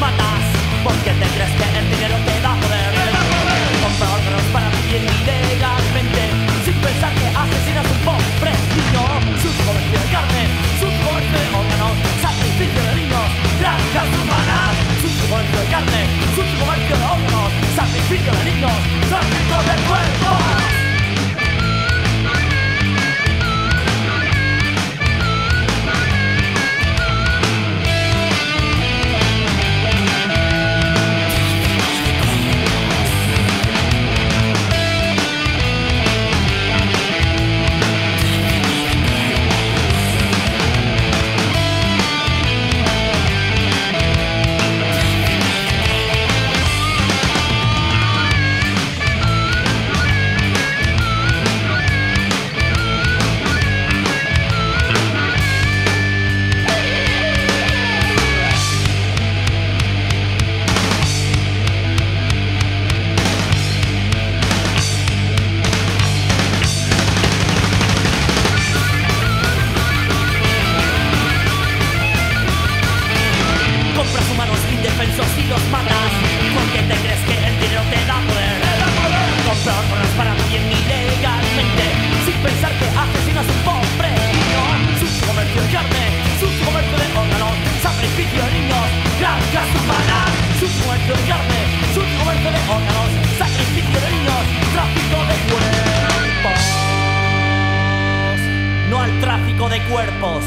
また de carne, su de órganos, sacrificio de niños, tráfico de cuerpos. No al tráfico de cuerpos.